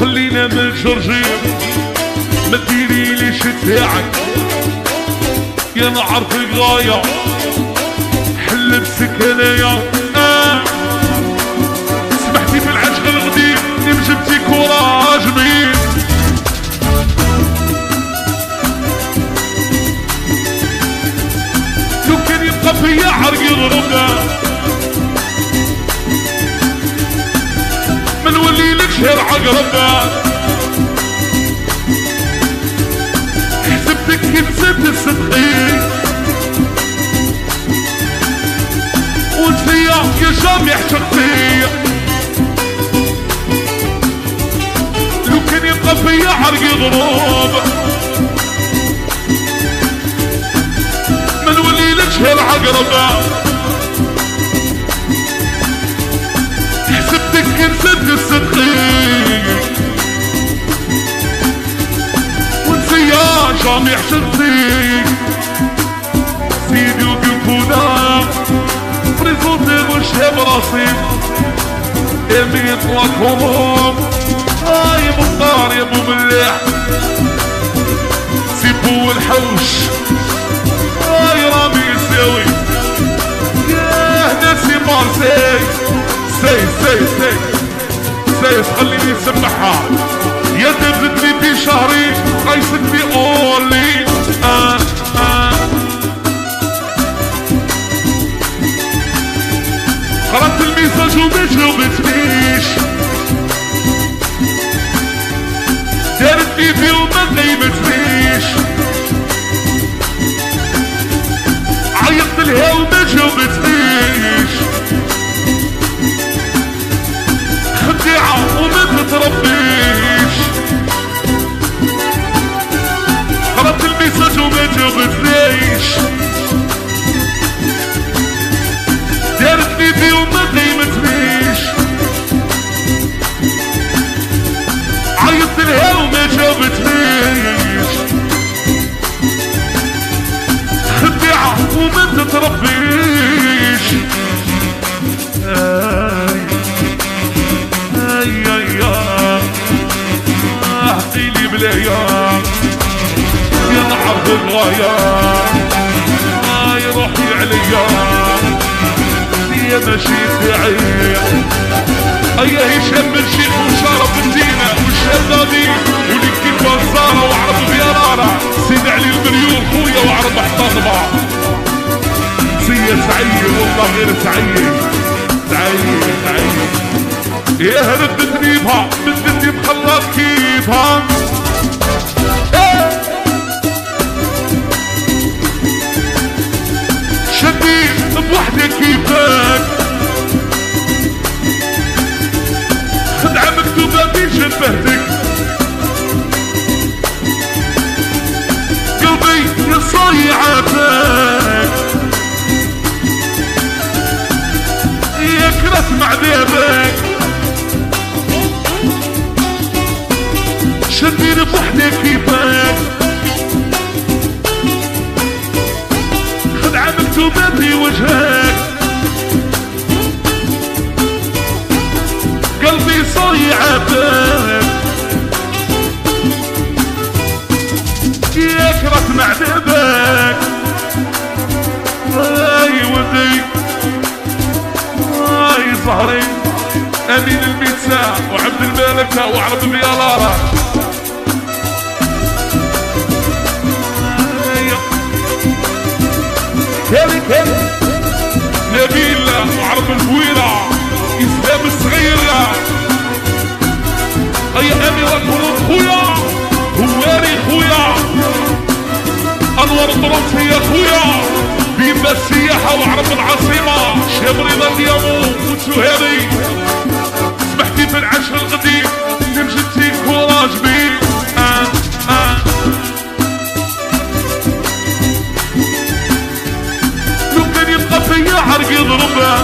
خلينا من جرجير ما تديري لي تاعك. يا نعرف الغاية حل بسكنايا آه. سمحتي في العشق القديم جبتي كوراج مين لو كان يبقى فيا عرق يضربنا شهر عقربنا حسبتك كنسة الصدقين وانت يا جامع شخصية لو كان يبقى فيا عرق يضرب. ما نولي لك شهر عقربة كنسة الصدقين وانت يا جامع شخصية سيدي وقفونا بريزونتي مش براسي امي يطلق هموم آه يا مختار يا ابو ملاح سيبو الحوش آه يا رامي يساوي ياه ناسي مارسي سي سي سي سي خليني نسمعها يا دبتني في شهري أولي. آه آه. قرأت الميساج وما جاوبتنيش دارت لي جاوبتنيش دارتني في وما قيمتنيش عيطت لها وما جاوبتنيش خديعة وما تتربيش مشيت عيب ايا هشام بن شيخ وشارة بنتينا والشدادي ولكي الوزارة وعرب بيرارة سيد علي المليون خويا وعرب احتضبة سيا سعيد والله غير سعيد. سعيد سعيد. يا هرب تدريبها بدتي مخلط كيفها. Perfect. اي ظهري أمين الميت ساعة وعبد الملكة وعرب كالي نبيلة وعرب الفويرة إسلام الصغيرة أي أميرة كروب خويا هواري خويا. أنور طرس هي خويا. بيما السياحة وعرب العاصمة شاب رضا ديامو وسهيري سمحتي في العشر القديم نمشي كوراج بي آه لو كان يبقى فيا عرق يضربه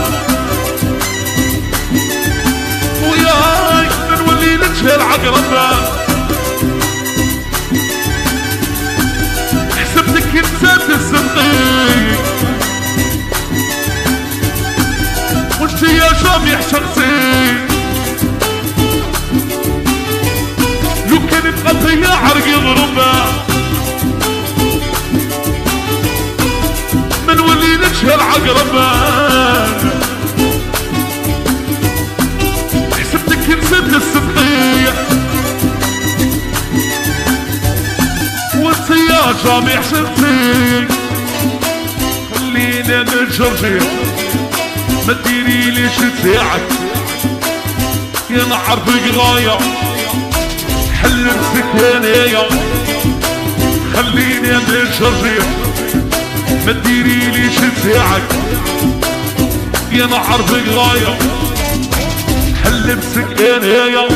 وياي نولي لك شهر جامع شخصي لو كانت قلبي عرق يضربها من ولي نجهل عقربة حسبتك نسيت وانت يا جامع شخصي خلينا نجرجر ما تديري ليش تساعد يا نعرفك غاية حل السكانية خليني نجرجر ما تديري ليش تساعد يا نعرفك غاية حل بسكانية